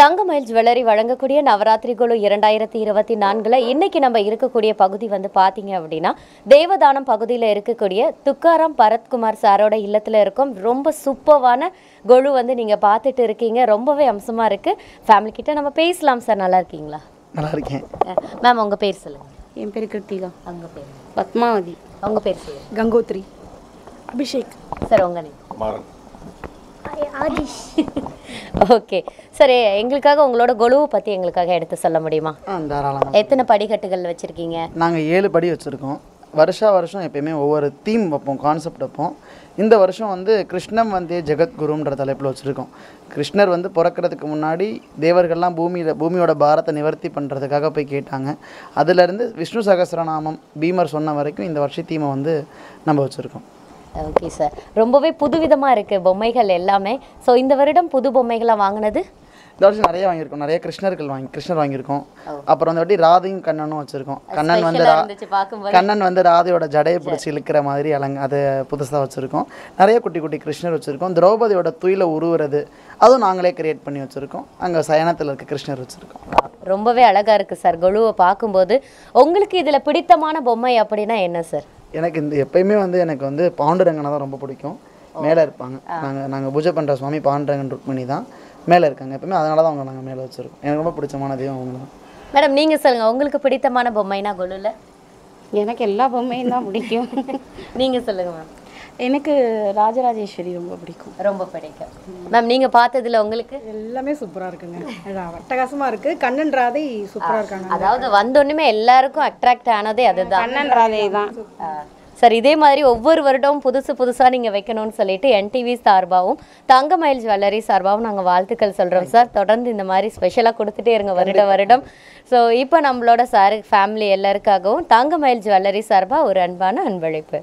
தங்கமயில் jewellery வழங்கக்கூடிய நவராத்திரி குழு இரண்டாயிரத்தி இருபத்தி நான்குல இன்னைக்கு நம்ம இருக்கக்கூடிய பகுதி வந்து பாத்தீங்க அப்படின்னா தேவதானம் பகுதியில் இருக்கக்கூடிய துக்காராம் பரத்குமார் சாரோட இல்லத்துல இருக்கும். ரொம்ப சூப்பர்வான கொழு வந்து நீங்க பார்த்துட்டு இருக்கீங்க. ரொம்பவே அம்சமா இருக்கு. ஃபேமிலி கிட்ட நம்ம பேசலாம் சார். நல்லா இருக்கீங்களா? நல்லா இருக்கேன். மேம் உங்க பேர் சொல்லுங்க. என் பேர் கிருத்திகா. உங்க பேர்? பத்மாவதி. உங்க பேர் சொல்லுங்க. கங்கோத்ரி. அபிஷேக். சார் உங்க name. ஓகே. சரி எங்களுக்காக உங்களோட கொலுவை பத்தி எங்களுக்காக எடுத்து சொல்ல முடியுமா? ஆ தாராளமாக எத்தனை படிக்கட்டுகள் வச்சிருக்கீங்க? நாங்கள் ஏழு படி வச்சுருக்கோம். வருஷா வருஷம் எப்பயுமே ஒவ்வொரு தீம் வைப்போம் கான்செப்ட் வைப்போம். இந்த வருஷம் வந்து கிருஷ்ணம் வந்தே ஜெகத்குருன்ற தலைப்பில் வச்சுருக்கோம். கிருஷ்ணர் வந்து பிறக்கிறதுக்கு முன்னாடி தேவர்கள்லாம் பூமியில் பூமியோட பாரத்தை நிவர்த்தி பண்ணுறதுக்காக போய் கேட்டாங்க. அதுலேருந்து விஷ்ணு சகஸ்ரநாமம் பீமர் சொன்ன வரைக்கும் இந்த வருஷ தீமை வந்து நம்ம வச்சுருக்கோம். ஓகே சார் ரொம்பவே புதுவிதமா இருக்கு பொம்மைகள் எல்லாமே. ஸோ இந்த வருடம் புது பொம்மைகளா வாங்கினது? இந்த வருஷம் நிறைய வாங்கியிருக்கோம். நிறைய கிருஷ்ணர்கள் வாங்கி கிருஷ்ணர் வாங்கியிருக்கோம். அப்புறம் இந்த வாட்டி ராதையும் கண்ணனும் வச்சுருக்கோம். கண்ணன் வந்து. கண்ணன் வந்து ராதையோட ஜடையை பிடிச்சி இழுக்கிற மாதிரி அலங்க அது புதுசாக வச்சுருக்கோம். நிறைய குட்டி குட்டி கிருஷ்ணர் வச்சுருக்கோம். திரௌபதியோட துயில உருவுறது அதுவும் நாங்களே கிரியேட் பண்ணி வச்சுருக்கோம். அங்கே சயனத்தில் இருக்க கிருஷ்ணர் வச்சுருக்கோம். ரொம்பவே அழகா இருக்கு சார் கொலுவை பார்க்கும்போது. உங்களுக்கு இதுல பிடித்தமான பொம்மை அப்படின்னா என்ன சார் எனக்கு இந்த எப்பயுமே வந்து எனக்கு வந்து பாண்டுரங்கனை தான் ரொம்ப பிடிக்கும். மேலே இருப்பாங்க. நாங்கள் நாங்கள் பூஜை பண்ணுற சுவாமி பாண்டுரங்கன் ருக்மிணி தான். மேலே இருக்காங்க எப்பவுமே. அதனால தான் அவங்க நாங்கள் மேலே வச்சுருக்கோம். எனக்கு ரொம்ப பிடிச்சமான தெய்வம் அவங்க தான். மேடம் நீங்க சொல்லுங்க. உங்களுக்கு பிடித்தமான பொம்மைனா கொலுல எனக்கு எல்லா பொம்மையும் தான் பிடிக்கும். நீங்க சொல்லுங்க மேம். எனக்கு ராஜராஜேஸ்வரி ரொம்ப பிடிக்கும். ரொம்ப பிடிக்கும். மேம் நீங்க பார்த்ததுல உங்களுக்கு? எல்லாமே சூப்பரா இருக்குங்க. அதான் அட்டகாசமா இருக்கு. கண்ணன் ராதை சூப்பரா இருக்காங்க. அதாவது வந்தோன்னுமே எல்லாருக்கும் அட்ராக்ட் ஆனதே அதுதான். கண்ணன் ராதை தான். சார் இதே மாதிரி ஒவ்வொரு வருடமும் புதுசு புதுசாக நீங்கள் வைக்கணும்னு சொல்லிட்டு என்டிவி சார்பாகவும் தங்கமயில் ஜுவல்லரி சார்பாகவும் நாங்கள் வாழ்த்துக்கள் சொல்கிறோம் சார் தொடர்ந்து இந்த மாதிரி ஸ்பெஷலாக கொடுத்துட்டே இருங்க வருட வருடம். ஸோ இப்போ நம்மளோட சார் ஃபேமிலி எல்லாருக்காகவும் தங்கமயில் ஜுவல்லரி சார்பாக ஒரு அன்பான அன்பளிப்பு.